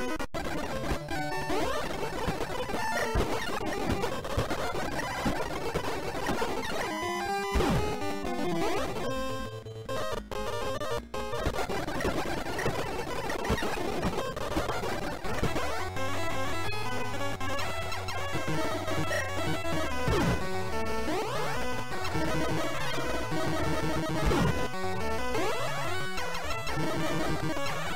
you